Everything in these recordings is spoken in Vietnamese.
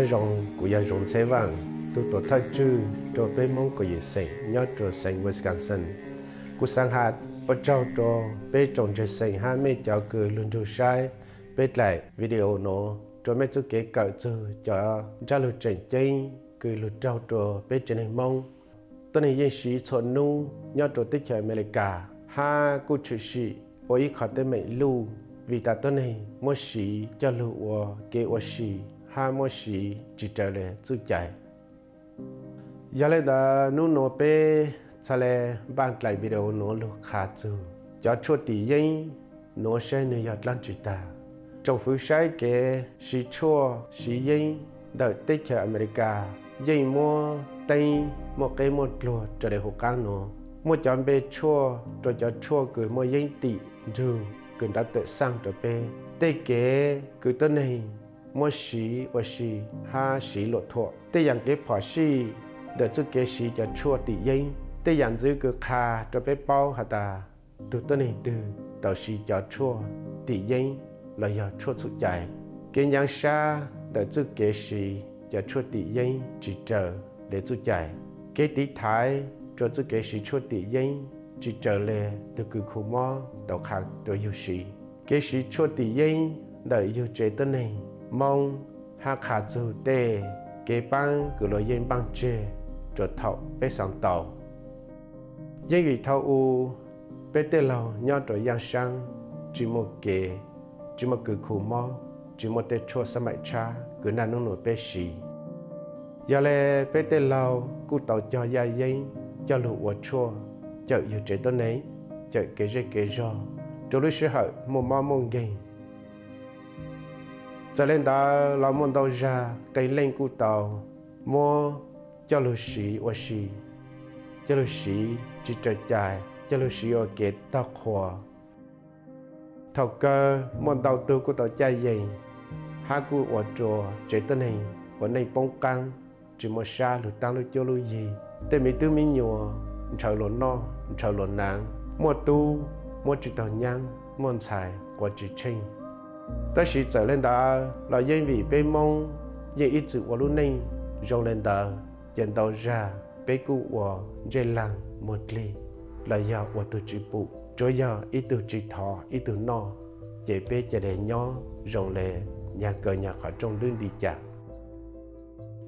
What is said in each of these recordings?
nhớ rong của gia rong xe vàng. Tu tổ thay chư cho bé mong của gì sinh nhớ cho sinh Wisconsin của sang hạt bắt cháu cho bé trồng cho sinh hai mấy cháu cười luôn cho sai bé lại, video nó cho mấy chú kế cỡ chư cho ra lưu trình chinh cười lưu cháu cho bé trên hình mong tôi này yên sĩ cho nu nhớ cho tích trời America ha, cô chữ sĩ ôi ý khó tên mệnh lưu, vì ta tôi này mua sĩ cho lưu kế ô sĩ hai mươi sĩ chỉ trở lại chú chạy giờ lên đó nu nô pe cha lệ bạn lại video nô lúc khá chú cho chú tí yên, nô sẽ nơi giờ lan chú ta. Trong phía sai cái sĩ chua sĩ yên, đợi tết cho America. Yên mua tay một cái một lúa trở lại hồ cang nô. Mua chọn bê chua, rồi cho chua gửi mua yên tị dù cười đã tự sang cho bê. Tê kế cứ tên này mua sĩ và sĩ ha sĩ lộ thọ tê yang cái phỏ sĩ để cho cái sĩ cho chua tị yên tê yang giữ cái kha cho bé bao hả ta từ tên này từ tàu sĩ cho chua yên là giờ chua xuất chạy cái yang xa để cho cái sĩ cho chua tị yên chỉ chờ để xuất chạy cái tí thái cho cho cái sĩ chua tị yên chỉ chờ lệ từ cứ khu mò tàu khác rồi yêu sĩ cái sĩ chua tị yên là yêu chế tên này mong ha khả dù tê cái băng cứ lo yên băng chê cho thọ bế sáng tàu yên vị thâu u bế tê lâu nhau rồi yang sang chỉ một kế chỉ một cử khu mò chỉ một tê chua sa mại cha cứ nà nung nổi bế sĩ giờ lê bế tê lâu cụ tàu cho gia yên cho lụ của chua cho yêu chế tên nấy cho cái rê cái do cho lúc sư hợi một mong mong gầy cho lên đó là mong đâu ra, cái lên cụ tàu. Mua cho lũ sĩ và sĩ. Cho lũ sĩ, chỉ trở chạy cho lũ sĩ ở kết tao khóa thầu cơ mong đầu tư của tàu chạy gì hai cụ ở chỗ chế tên hình. Ở này bông căng, chỉ một xa lũ tăng lũ cho lũ gì. Để mấy tư mình nhỏ trở lộn no trở lộn nắng. Mua tu, mua chỉ tàu nhang, mua xài của chỉ trình ta trở lên đó là bên mong yên ít chữ của lúc lên đó yên đầu ra bê cụ của dây lăng một ly, là giờ của từ chỉ bụ cho giờ ít từ chỉ thọ ít từ no, dễ bê cho để nhỏ rong lệ nhà cờ nhà khỏi trong lưng đi chả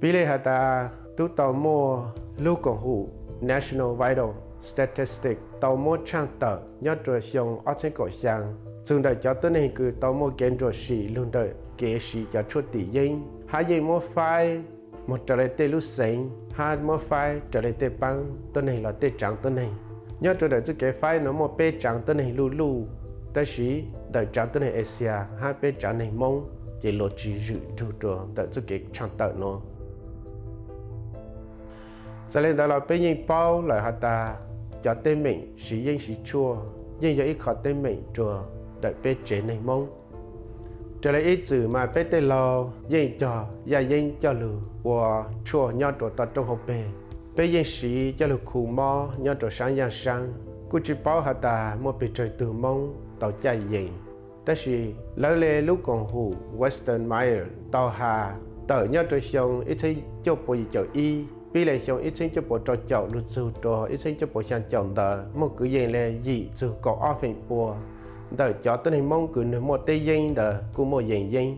bí lệ ta tu tàu mua lưu cổ hụ National Vital Statistic, tàu mô trang tờ, nhớ rồi xong ở trên cổ sang chúng đợi cho tên này cứ tàu mô kiến rồi xì luôn đời kế xì cho chuột tỷ yên hai dây mô phai, một trở lại tê lúc sinh hai mô phai, trở lại tê băng tên này là tê trắng tên này nhớ rồi đợi cho kế phai nó mô bê trắng tên này lù lù. Ta sĩ đời trắng tên này Asia hai bê trắng này mông. Chỉ lộ chỉ dự trụ trường đợi cho kế trang tờ nó. Cho nên đó là bây nhìn bao lời hạt ta cho tên mình sử dụng sử chua nhưng giờ ít khó tên mình chùa đợi bê chế này mong trở lại ít chữ mà bê tên lo nhưng cho và dân cho lù và chùa nhau trò tọt trong học bề bê dân sử cho lù khu mò nhau trò sáng giang sáng cú chỉ bảo hạ ta một bê trời từ mong tàu chạy dân ta chỉ lỡ lê lúc còn hù, Western Meyer tàu hà, tờ nhau trò xong ít thấy cho bồi cho y vì lẽ xong ít sinh cho bộ trò chậu lụt dù trò ít sinh cho bộ sàn chậu tờ một cứ dành là gì dù có ở phim bùa tờ cho tên hình mong cứ nửa một tê danh tờ cũng một dành danh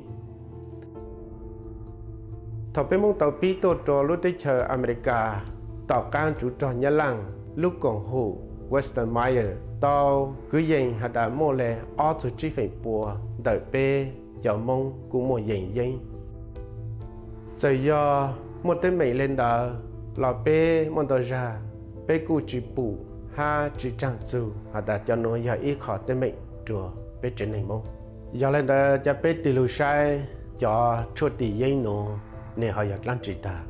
thọ bên mong tàu pi tổ trò lúc tới chờ America tàu can chủ trò nhà lăng lúc còn hù Western Meyer tàu cứ dành hạt đá mô lệ ở chủ trí phim bùa tờ bê cho mong cũng một dành danh giờ do một tên mày lên đó là bé một đôi ra bé cụ chỉ bù ha chỉ trang chủ à đã cho nó giờ ít khó tên mày chùa bé trên này mông giờ lên đó cho bé tì lù sai, cho chua tì dây nó nè họ giờ lan chỉ ta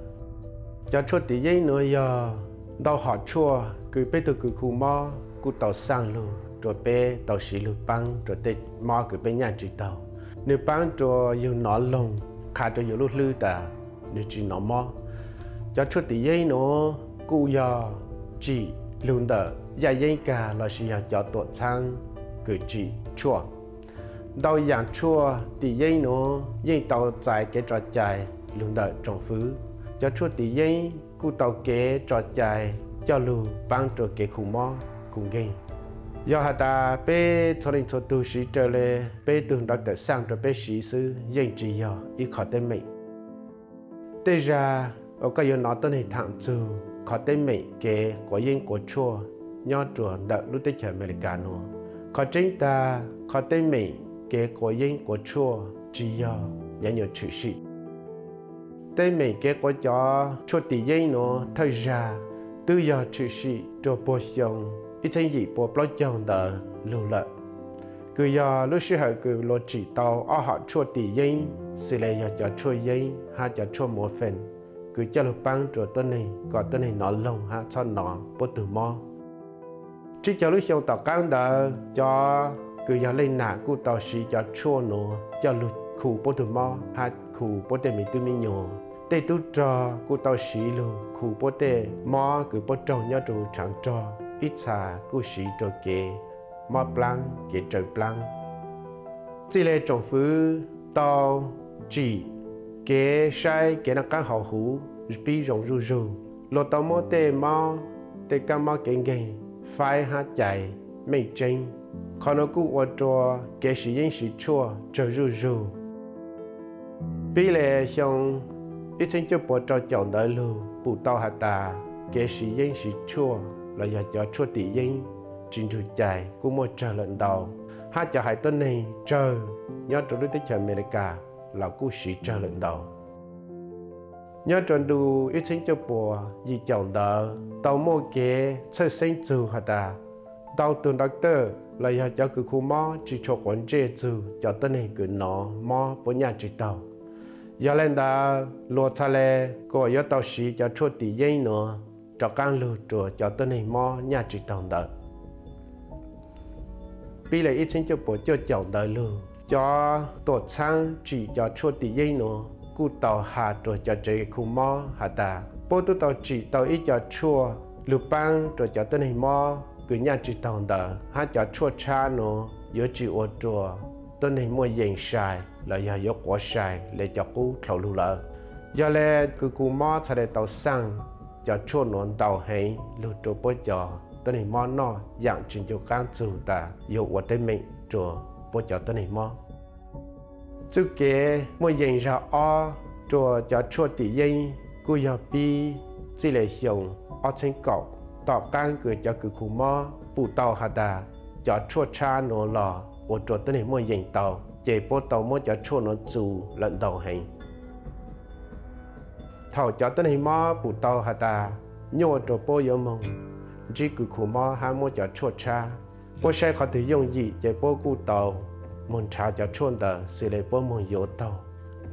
cho chua tì dây nó giờ đâu họ chua cứ bé từ cứ khu mò cứ tàu sang luôn rồi bé tàu xí lu băng rồi tê mò cứ bé nhà chỉ tàu. Nếu băng rồi yêu nó lông khá rồi yêu lúc lư ta nếu chỉ nó mò cho chút tí dây nó cụ giờ chỉ luôn đỡ gia dạ dây cả là chỉ cho tổ sang cử chỉ chua. Đau dạng chua tí dây nó dây tàu chạy cái trò chạy luôn đợi trong phứ. Cho chút tỷ dây, cụ tàu kế trò chạy cho lù băng trò kế khủng mò cùng gây do hà ta bê cho nên cho tu sĩ trở lên bê tương đó tự sang cho bê sĩ sư yên chỉ do ít khó tên mình tê ra ở cái yếu nó tên hình thẳng chú có tên mỹ kế của yên của chua nhỏ chùa đợi lúc tới chờ Americano có chính ta, có tên mỹ kế của yên của chua chỉ do, nhớ nhiều chữ sĩ. Tên mỹ kế của cho chua tỷ yên nó thật ra tư giờ chữ sĩ cho bố xong ít chân gì bộ bao chồng đờ, lưu lợi cứ giờ lúc xưa họ cứ lo chỉ tàu ở họ chua tỷ yên sự lệ giờ cho chua yên ha cho chua một phần cứ cho lúc băng cho tên này, có tên này nó lông ha cho nó, bố từ mò. Chỉ cho lúc xong tàu căng đờ, cho cứ giờ lên nã cụ tàu sĩ cho chua nó cho lúc khu bố từ mò, ha khu bố từ mình tư mình nhỏ tê tu trò cụ tàu sĩ lu khu bố tê mò, cứ bố trâu nhớ trụ chẳng trò, ít xa cú sĩ trò kế mà plan kế trời plan. Chỉ là trong phứ tao chỉ kế sai, kế nó cá hậu hú bị rộng rù rù. Lo tao mò tê mò, tê cá mò kế nghe phải hạ chạy mấy chân còn nó cú ở cho kế sĩ yên sĩ chua, trời rù rù. Bị lệ xong ít chân cho bộ cho chọn đợi lưu. Bù tao hạ ta kế sĩ yên sĩ chua, là giờ cho chua tỷ yên chính chủ chạy của một chờ lần đầu. Ha cho hai tuần này chờ nhớ trong lúc tới chờ America là cú sĩ chờ lần đầu. Nhớ trong đủ ít sinh cho bùa gì chồng đỡ tàu mua kế sơ sinh chủ hả ta tàu tuần đặc tơ là giờ cho cứ khu mò chỉ cho quán chế chủ cho tuần này cứ nó mò bố nhà chỉ tàu. Giờ lên đó lúa xa lê có giờ tàu sĩ cho chua tỷ dây nữa, cho căn lưu chùa cho tuần này mò nhà chỉ tàu đợi bây giờ ít xin cho bố cho chồng đời luôn cho tổ sang chỉ cho chua tỷ dây nó cụ tàu hà rồi cho chơi khu mò, hà ta bố tu tàu chỉ tàu ít cho chua lưu băng rồi cho tên hình mò cứ nhà chỉ tàu đờ hà cho chua cha nó yếu chỉ ô chùa tên hình mua yên sai, là giờ yếu quá sai để cho cú thầu lưu lợ. Giờ lên cứ cụ mò sẽ để tàu sang, cho chua nó tàu hay lưu trô bố cho tên này mò nó dạng trình cho can chủ ta yêu của tên mình cho bố cho tên này mò. Chú kế mỗi dành ra o cho cho chua tỷ yên cô yêu bi chỉ là hiểu ở trên cậu, tỏ can cười cho cứ khu mò, bù tàu hà đà, cho chua cha nó lò ở cho tên này mỗi dành tàu, chế bố tàu mỗi cho chua nó chủ lận đầu hành. Thảo cho tên này mò bù tàu hà đà, nhô cho bố yếu mong chỉ cứ khu mò hà mô cho chua cha bố sẽ có thể dùng gì để bố cụ tàu muốn cha cho chuôn tờ sẽ lấy bố muốn yếu tàu.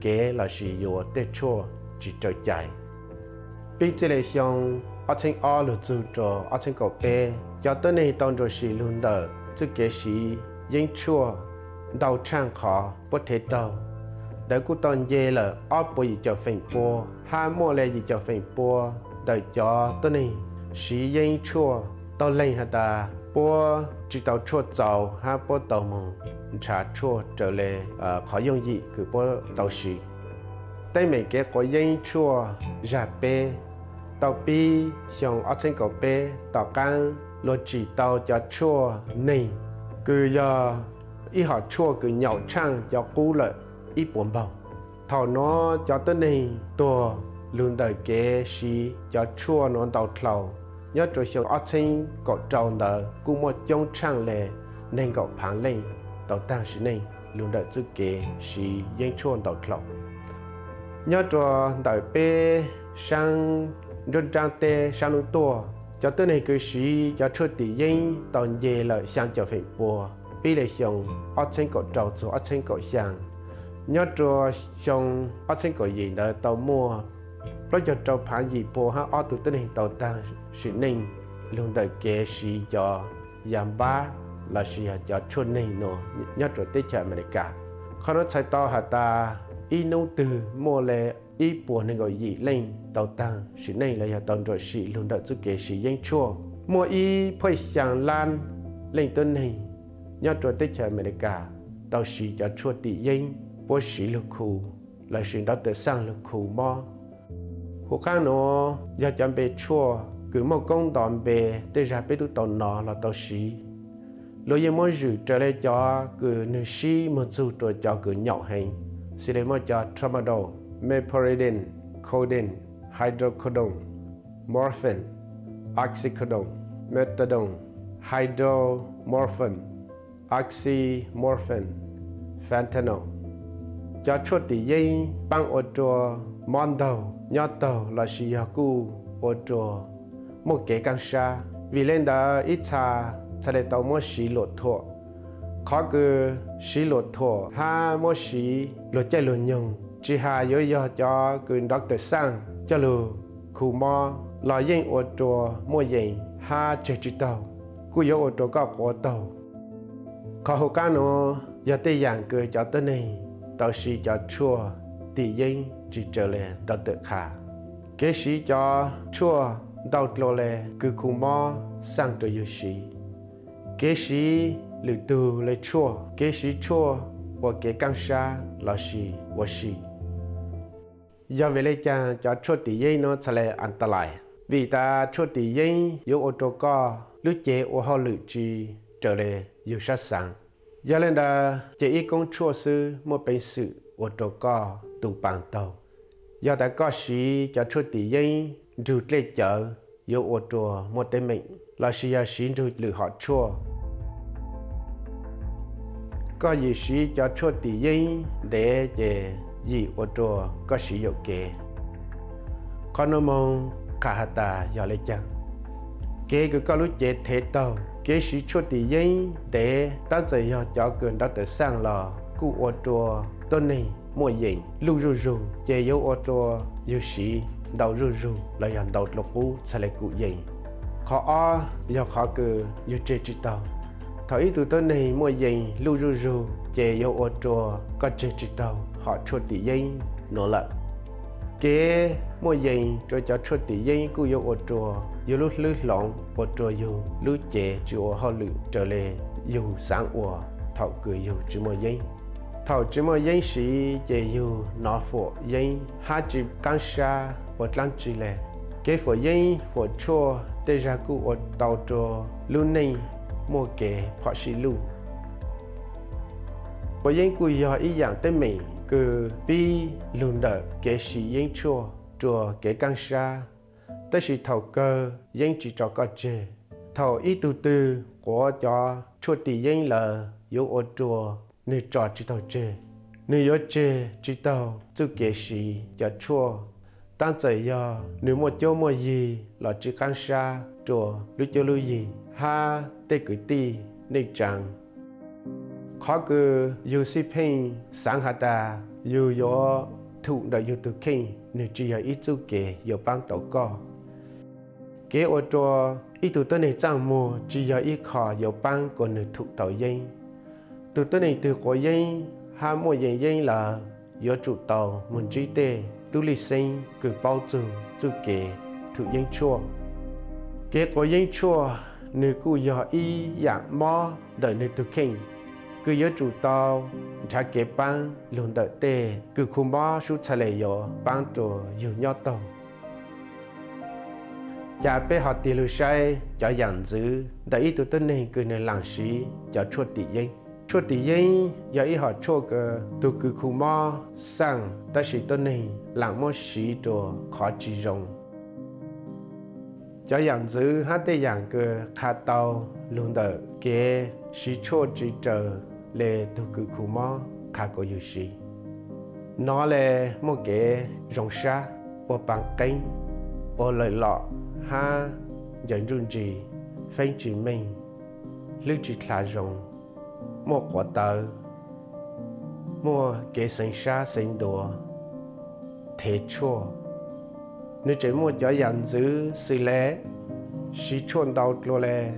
Kế là sự yếu tê chua chỉ trở chạy. Bị chỉ lấy xong ở trên ở lửa chú cho ở trên cầu bê cho tên này tông rồi sự luôn đờ chứ kế sự yên chua đầu trang khó bố thể tàu. Đợi cú tòn dê là ốp bồi cho phèn bùa hai mua lệ gì cho phèn bùa đợi cho tôi này sĩ yên chua tao lên hả ta bố chỉ tao chua giàu ha bố tao mù trả chua trở lại khó dùng gì cứ bố tao sĩ tay mình cái có yên chua ra bê tao bi xong ở trên cầu bê tao căng lo chỉ tao cho chua nên cứ giờ ít họ chua cứ nhậu chăng cho cú lợi ít buồn bao thầu nó cho tới này tua luôn đời kế sĩ cho chua nó đầu thầu nhớ rồi xong ở trên cậu trâu đờ cũng một trong trang lệ, nên cậu phản lên đầu tăng sĩ nên luôn đợi chữ kế sĩ dân chua đầu thầu nhớ rồi đợi bê sang rôn trang tê, sang luôn tua cho tới này cứ sĩ cho chua tỷ yên tàu về lợi sang cho phèn bùa bây giờ xong ở trên cậu trâu cho ở trên cậu sang nhớ cho xong ở trên cái gì đợi tàu mua bây cho tàu phản gì bùa ha, ở từ tên này tàu tăng sĩ ninh luôn đợi kế sĩ cho giảm ba là sĩ cho chôn ninh nó nhớ cho tết chợ America. Khó nó chạy to hả ta? Y nô từ, mua lệ, y bộ nên gọi dị lên tàu tăng sĩ ninh là tàu rồi sĩ luôn đợi cho kế sĩ dân chua mua y phải sáng lan, lên tên này nhớ cho tết chợ America. Tàu sĩ cho chua tỷ dân bố sĩ lục khu là sĩ đó tự sang lục khu mò hồ khang nó giờ chẳng bị chua cứ một công đòn bề tới ra bê tu tòn nọ là tàu xí. Lối yên mỗi dự trở lại cho, cứ nữ xí một số trở cho cứ nhậu hành sẽ lấy mô cho tramadol meperidine codeine, hydrocodone, morphine, oxycodone, methadone hydromorphine oxymorphine, fentanyl. Cho chuột tỷ dây, băng ô trò mòn đầu nhọ tàu là sĩ hà cu ô trò một kế càng xa vì lên đó ít xa xa để tàu một sĩ lột thọ khó cứ sĩ lột thọ ha một sĩ lột chạy lột nhung chỉ hà yếu yếu cho cứ doctor sang cho lù khu mò lo yên ô trò mua yên ha chơi chỉ tàu cú yếu ô trò có có tàu khó hồ cá nó giờ tây giang cười cho tới này tao sĩ cho chua tỷ yên chỉ trở lại đó tự khả kế sĩ cho chua đau lo lệ cứ khu mò sang tới yêu sĩ kế sĩ lữ tu lệ chua kế sĩ chua và kế căng xa là sĩ và sĩ do về lấy cha cho chua tỷ yên nó sẽ là an lại. Vì ta chua tỷ yên yếu ô tô co lúc chế ô họ lữ chi trở lại yêu sát sáng do lên đó chế ít công chua sư một bên sự ô tô co tụ bằng tàu. Do ta có sĩ cho chua tỷ yên dù lệ chợ yêu ô chùa một tên mình là sĩ ya sĩ dù lữ họ chùa. Có gì sĩ cho chùa tỷ yên để chế gì ô chùa có sĩ yêu kế con mong cả hạt ta giờ lấy chăng. Kê cứ có lúc chế thế tàu kê sĩ chùa tỷ yên để ta giờ giờ cho gần đó tới sang lò cụ ô chùa tôn này mua gì lưu ru ru chế yêu ô chùa yêu sĩ đầu rù rù, là dàn đầu lục cú sẽ lại cụ gì khó o giờ khó cử yêu chế chỉ tàu thấy từ tôn này mua gì lưu rù rù chế yêu ô trò có chế chỉ tàu họ chua tỷ yên nỗ lực kế, mua gì cho cho cho tỷ giấy cứ yêu ô trò yêu lúc lư lỏng ô trò yêu lúc chế chịu họ lự trở lại dù sáng ủa thọ cười dù chỉ mua giấy thọ chỉ mà giấy sĩ chế yêu nó phổ giấy hai chỉ căn xa và lăng chỉ lệ. Kế phổ giấy phổ chua, tê ra cụ ở tàu trò lưu này mua kế phó sĩ lưu phổ giấy cụ yêu ý dạng tên mình, cứ bi lùn đỡ kế sĩ yên chua chùa kế căn xa. Tê sĩ thầu cơ, yên chỉ cho có chê thầu ý từ từ, của cho, chua tỷ yên lờ, yếu ô chùa nơi chỉ thầu chê nơi yếu chê chỉ thầu chú kế sĩ cho chua. Tăng chạy do nếu một chỗ một gì là chỉ căng xa chùa lưu cho lưu gì ha, tê cử ti nơi chẳng khó cứ yêu sĩ phim sáng hạ ta yêu yo thụ đã yêu từ kinh nếu chỉ là ít chú kể yêu bang tổ co. Kế ô tô ít từ tên này trang mùa chỉ là ít khó yêu bang của nữ thụ tổ yên từ tới này từ của yên ha mua yên yên là do chủ tàu muốn trí tê tu lý sinh cứ bao trừ chú kể thử yên chua kế của yên chua nữ cụ do y dạng mò, đợi nữ tu kinh cứ do chủ tàu trả kế ban luôn đợi tê cứ khung bó sú trả lệ yo, ban trò yêu nhau tàu. Cha bé họ tiền lưu sai, cho dàn giữ đợi tụ tên này cứ nên làm sĩ cho chua tỷ yên cho tí yên giờ ý họ cho cơ tụ cứ khu mò sang, ta sĩ tên này làm mò sĩ trò khó chỉ rong cho dàn giữ hát tê dàn cơ, khá tàu luôn đợi kế sĩ cho chỉ chờ lệ tu cử khu mò, khá có yêu sĩ. Nó là một cái rong xa ở bằng kênh ở lời lọ, ha, dẫn rung gì phanh chỉ mình, lưu chỉ là rong một quả tờ một cái sinh xa sinh đùa thế chua nếu chỉ một cho nhận giữ sự lẽ sĩ chuồn đầu lô lệ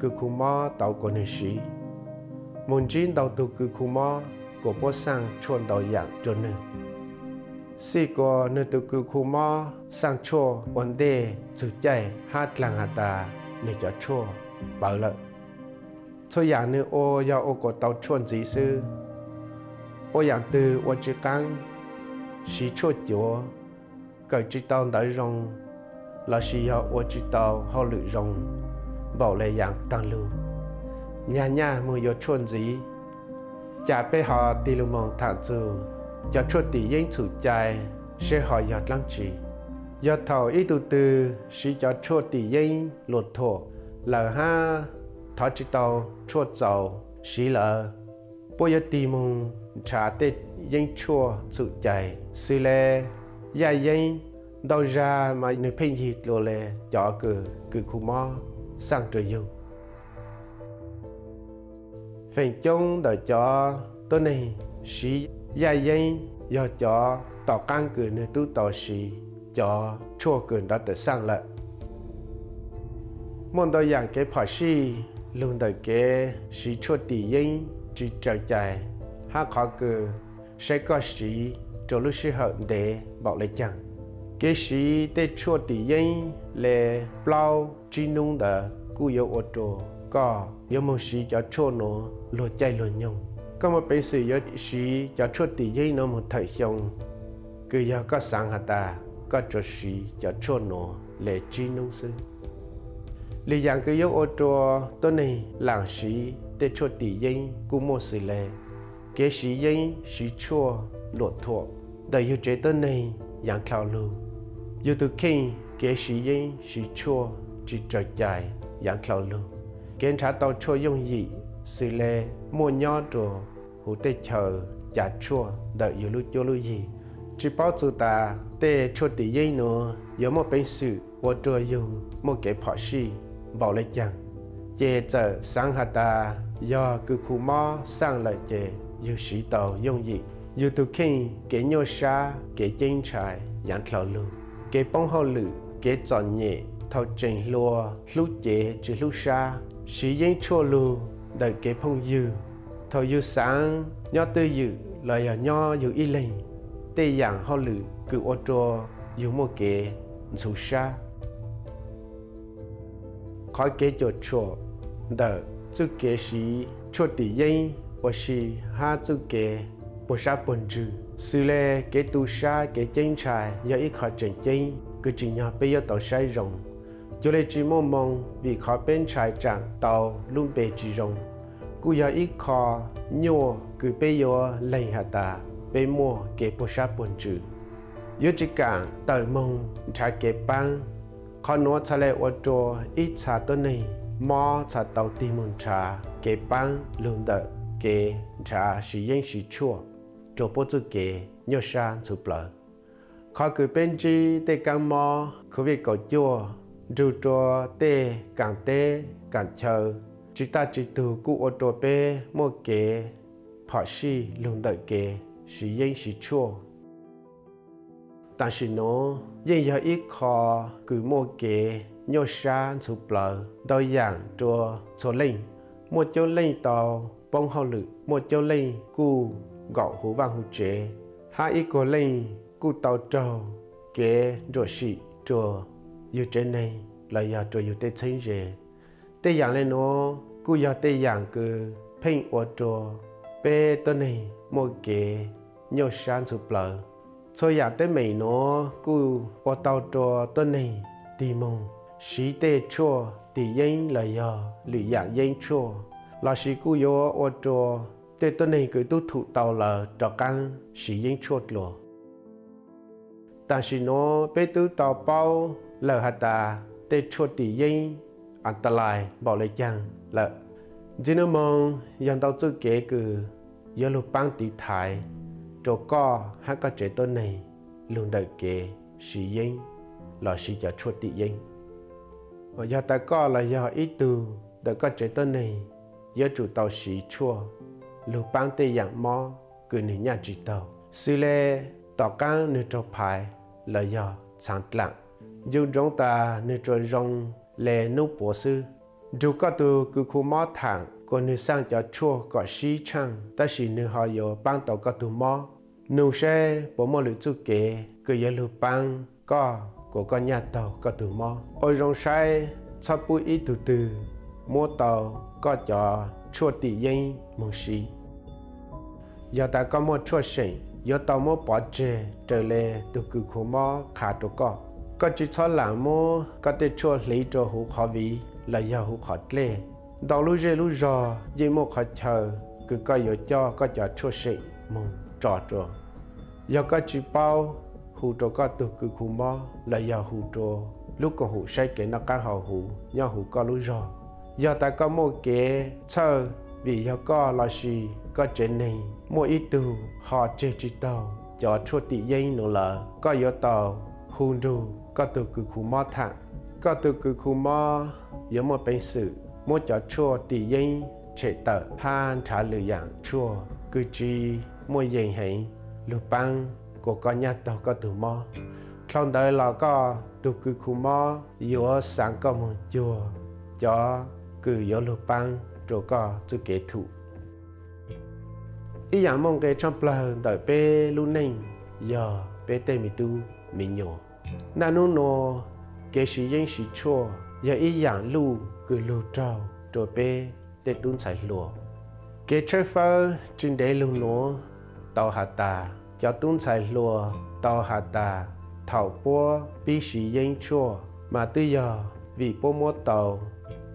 cứ khu mò tàu của nữ sĩ muốn chín đầu tu cứ khu mò của bố sang chuồn đầu dạng cho nữ si có nữ tu cứ khu mò sang chua ổn đề chủ chạy hát làng hạt ta nữ cho chua bảo lợi cho dạng nữ ô ya ô của tàu chuồn gì sư ô dạng tư ô chữ căng xí chua chúa cởi chỉ tao đợi rong là xí ya ô chỉ tao họ lự rong bảo lệ dạng tăng lưu nhà nhà mùi yo chuồn gì chả bé họ đi lưu mong thẳng zu. Cho chuột tỷ yên chủ chai sẽ họ giọt lăng chỉ giờ thầu ít từ tư, sĩ cho chuột tỷ yên lột thổ là ha thọ chỉ tàu chua dầu xí lợ bố yếu tì mùng trả tết yên chua chủ chạy sư lê gia yên đâu ra mà nơi phên gì lô lê cho cử cử khu mò sang trời dù phần chung đợi cho tôi này xí gia yên do cho tỏ căn cử nơi tu tỏ xí cho chua cử đó tự sang lợ môn đồ dạng cái phỏ xí luôn đợi cái sĩ chua tỷ yên chỉ trở chạy ha khó cử sẽ có sĩ cho lúc sĩ hợp để bảo lấy chẳng kế sĩ tê chua tỷ yên là bao chi nung đỡ cú yếu ô tô có yếu mong sĩ cho chua nó lùa chạy lùa nhông. Có một bác sĩ yếu sĩ cho chua tỷ yên nó một thời xong cứ yếu có sáng hạt ta, có cho sĩ cho chua nó lệ chi nung sư lý dạng cứ yếu ô tô tôi này làng sĩ tê chua tỷ yên cú mô sự lệ. Kế sĩ yên sĩ chua lột thuộc. Đời yếu chế tôi này dạng thảo lưu yếu từ khi kế sĩ yên sĩ chua chỉ trở dài dạng thảo lưu Kế trả tàu chua dùng gì sự lệ mua nhỏ rồi hủ tê chờ chả chua đợi yếu lưu chua lưu gì chỉ bảo chú ta tê chua tỷ yên nữa yếu một bên sự ô tô dùng một cái phỏ sĩ vào lấy chàng. Chê chờ sáng hạt ta, do cứ khu mò sang lại chê yêu sĩ tàu dùng dị yêu tu kinh cái nhô xa cái chân trái dạng thảo lưu. Cái bông hô lử cái tròn nhẹ thao trình lùa lúc chê chứ lúc xa sĩ dân chua lưu, đợi cái phong dư. Thao dư sáng, nhó tư dự lời ở nhỏ yêu y linh tê dạng hô lử cứ ô trô yêu mô cái dù xa khỏi kế chỗ chua đợi chú kế sĩ chua tỷ yên và sĩ ha chú kế bộ sa bồn trừ sự kế tu sa kế chân trái do ít khó chân chân cứ chỉ nhỏ bây giờ tàu sai rồng cho chỉ mong mong vì khó bên trái trạng tàu luôn bề chỉ rồng cú giờ ít khó nhô cứ bây giờ lấy hạt ta bề mua kế bộ sa bồn trừ yếu chỉ cả tờ mong trái kế băng khó nói trả lệ ô tô ít trả tôi này mò trả tàu tìm một trả kế băng lương đợt kế trả sử dụng sử chua. Cho bố chú kế nhớ xa chú bờ. Khó cứ bên chi tê càng mò khu vị cầu chua. Dù cho tê, càng tê, càng chờ. Chỉ ta chỉ từ cụ ô tô bê mô kế phỏ xì lương đợt kế sử dụng sử chua. 但是呢，也有一颗古莫给鸟山出不了，到养做做令，莫就令到帮好了，莫就令故搞胡万胡节，还一个令故到周给做事做有真内来要做有得成热，这样嘞呢，故要这样个拼我做，别的呢莫给鸟山出不了。 cho nhà te mày nó cứ qua tàu cho tên này thì mong. Sĩ te cho thì yên là giờ lì dạ yên cho là sĩ cứ yo o cho te tên này cứ tu thụ tàu là cho căn sĩ yên cho lo ta ta bảo là chỉ mong cho co ha có trẻ tôi này luôn đợi kể sĩ yên là sĩ cho chua tị yên và do ta có là do ít từ đã có trẻ tôi này do chủ tàu sĩ chua lưu bán tê dạng mò cứ nữ nhà chỉ tàu. Sư lê tỏ căng nữ trâu phải là do sáng lặng dù chúng ta nữ trâu rong lê nụ bố sư. Dù có từ cứ khu mò thẳng còn nữ sang cho chua có sĩ chăng ta sĩ nữ họ yo bán tàu có từ mò nụ xe bố mò lựa chú kế cứ yếu lưu băng, có, của con nhà tàu, có từ mò. Ôi rong sai sắp bụi ít từ từ mua tàu, có cho chua tỷ yên mong xí giờ ta có một chua sinh giờ tàu mô bỏ chê trở lệ từ cử khu mô khá trô có có chỉ cho là mô, có thể chua lý cho hữu khó vị là giờ hữu khó lệ đầu lưu rê lưu rò, dây mô khó chờ, cứ có yếu cho, có cho chua sĩ mông trò trò. Giờ có chỉ bao, hù trò có từ cử khu mò, là giờ hù trò. Lúc còn hù say cái nó cá hậu hù nhau hù có lưu rò. Giờ ta có mua cái chờ vì giờ có là gì có chuyện này mua ít từ, họ chơi chỉ tàu. Cho chua tị dây nữa là có giờ tàu. Hù rù, có từ cứ khu mò thẳng. Có từ cứ khu mò, giờ một bên sự. Mua cho chua tị dây chế tờ han trả lời dạng chua cứ chỉ mùi dây hình lục băng của con nhà tàu có từ mò trong đời là có tù cư khu mò giữa sáng có một chùa cho cứ giữa lục băng, rồi có chữ kế thủ ý dạng mong cái trong plờ đời bê lu ninh, giờ bê tê mi tu mi nhổ. Nà nô nô cái sĩ dân sĩ chua giờ ý dạng lu cứ lu trâu, rồi bê tê tún sai lùa. Cái chơi phơ trên đế lu nô tàu hà tà cho tún sai lùa. Tàu hà tà thảo bố bí sĩ yên chua mà tư giờ vì bố mô tàu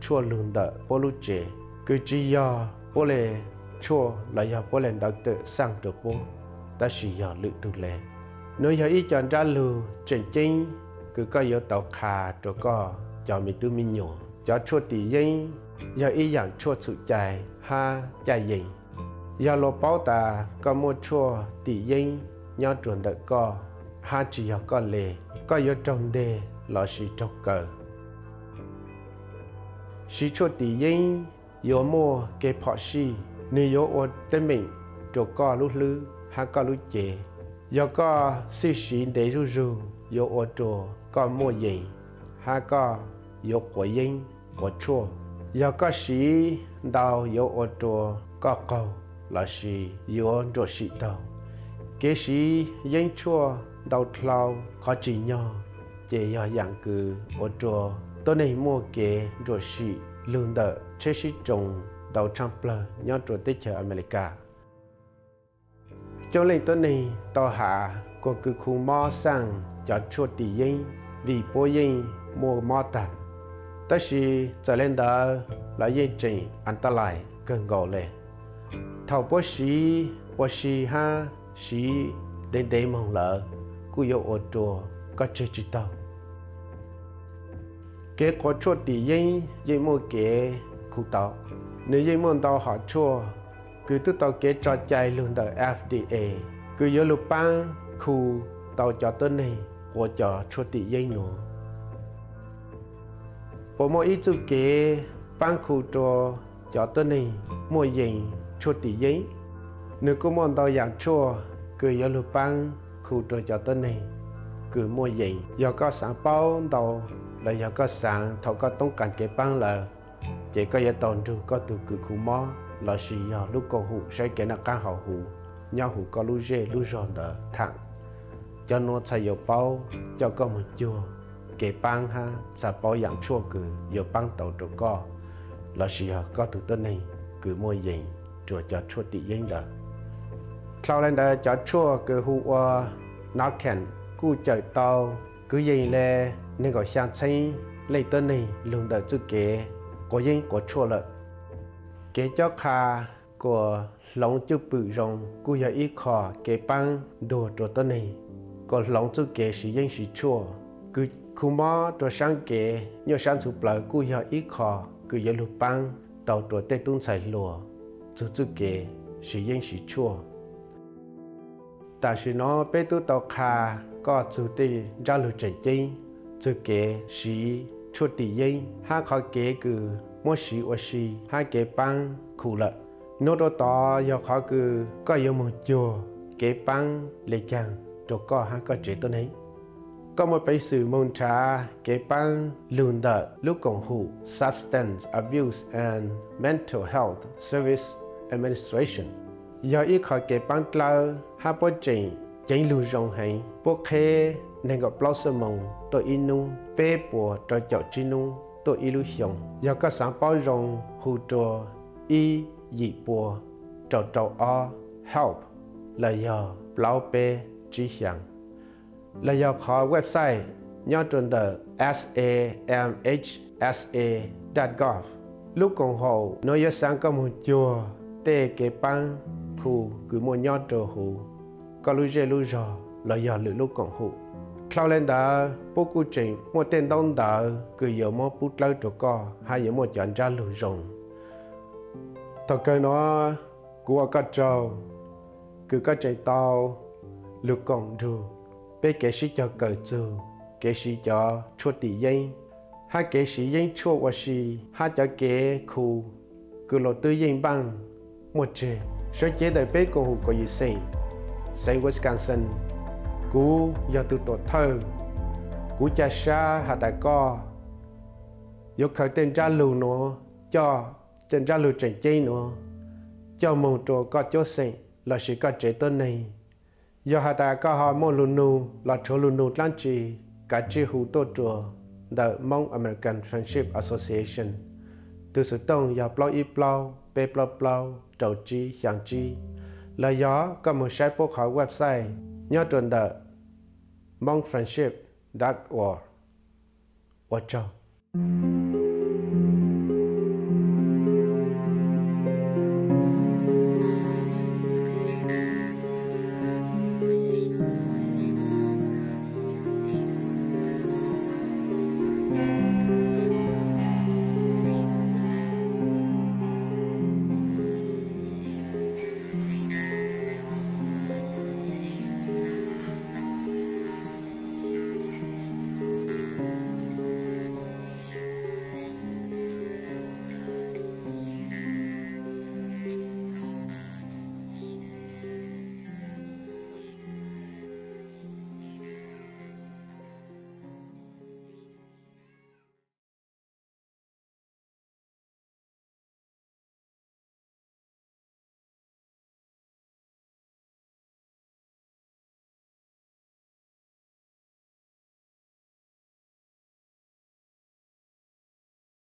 chua lùn đợ bố lu chế cứ chỉ giờ bố lệ chua là giờ bố lên đặc tự sang được bố. Ta chỉ giờ lự tụ lệ nếu giờ ý chọn ra lù chân chính cứ có giờ tàu khà rồi có, cho mình tư mình nhỏ cho chua tỷ yên giờ ý dạng chua sự chạy ha chạy yên giờ lô bao ta có mua chua tỷ yên nhau chuẩn đợi co, ha chỉ giờ có lề, có giờ trồng đề là chỉ trồng cờ. Chỉ chua tỷ yên yo mo cái phọ si nếu yo ô te mình cho co lú lư ha co lú chè yo co si si để ru ru yo ô chỗ có mo yên ha có yo ko yên ko chua yo co si đào yo o cho co co là si yo cho si đâu kế si yên chua đào thlau khó chỉ nhỏ chè yo yang cứ o cho tôi này mua kế rồi si lương đỡ chế sĩ trồng đầu Trump nhỏ trụ tích chờ America. Cho nên tôi này, tàu hạ của cứ khu mò sang cho chua tỷ yên vì bố yên mua mò ta. Tất sĩ trở lên đó là yên trình anh ta lại cần gầu lên thầu bố sĩ, bố sĩ ha, sĩ đến đây mong lỡ, cú yêu ô chùa có chơi chỉ tàu. Kế có chua tỷ yên, yên mua kế khu tàu nếu yên muốn tàu họ chua cứ tự tàu kế cho chạy luôn tàu FDA cứ yêu lục bang khu tàu cho tên này của cho chua tỷ yên nữa bố mỗi ít chú kế bang khu cho cho tên này mua yên chua tỷ giấy nếu có món đồ giàu chua cứ yêu lụp băng khu trò cho tên này. Cứ mua gì do có sáng bao đồ, là do có sáng thọ có tông cảnh cái băng là chỉ có giờ tồn trụ có từ cứ khu mò là sự do lúc có hụ sẽ kể nó cá hậu hụ nhau hụ có lú dê lú giòn đỡ thẳng. Cho nó xài dầu bao cho có một chua cái băng ha xà bao dạng chua cứ dầu băng đồ trụ có, là sự do có từ tên này cứ mua gì chùa cho chùa tị yên đó. Sau lên đó, cho chùa cứ hủ qua nó khen cú chạy tàu, cứ yên là nên gọi sang xây lấy tên này luôn đợi chú kế có yên có chùa lợi. Kế cho khá của lòng chú bự rong cú ya ý khó kế băng, đồ trò tên này. Có lòng chú kế sử yên sử chùa cứ khu mò trò sang kế, nhờ sang chú bờ cú ya ý khó cứ ya lục băng, tàu trò tê tung xài lùa chú chú kế sử yên sử chua ta tu ha ha tỏ do khó cứ có yêu một chùa kế băng lệ chàng cho có ha có chế tôn ấy có một bài sử môn trà kế băng lùn đợ lúc còn hủ Substance Abuse and Mental Health Service Administration. Do ý khỏi kế bán tlau hạ bó trình chánh lưu rong hành, bó khê nên gọi blossom tôi inu bê bùa cho chậu chi nung tôi illusion do các sáng bao rong, hù trò, y, dị bùa, trò trò o, help. Là do bao bê chỉ hiang. Là do khó website, nhớ trên tờ samhsa.gov lúc còn hồ, nói sáng có một chùa tê kế băng khu cứ mua nhớ trò hù. Có lưu dê lưu rò là giờ lửa lúc còn hù. Sau lên đó bố cụ trình một tên đông đó cứ giờ một bút lâu cho co hay giờ một chọn ra lửa rồng thật cơ nó của có trâu cứ có chạy tàu lửa còn rù. Bé kế sĩ cho cờ chư kế sĩ cho chua tỷ yên hai kế sĩ yên chua và sĩ hai cho kế khu, cứ lộ tư yên băng một chế số chế đời bế của hù có gì xì. Saint Wisconsin cú do từ tổ thơ cú cha xa hạ đại co. Yo khởi tên ra lù nó cho tên ra lù trình chơi nó cho mong trò có chỗ xì, là sự có chế tên này. Giờ hạ đại co họ mong lù nù là chỗ lù nù lan trì, cả chi hù tổ trùa, the Hmong American Friendship Association. Từ sự tông giờ blog y plau pe plau plau trầu chi hàng chi là gió có một sai bộ khỏi website nhớ tuần đợi mongfriendship.org. Watch out.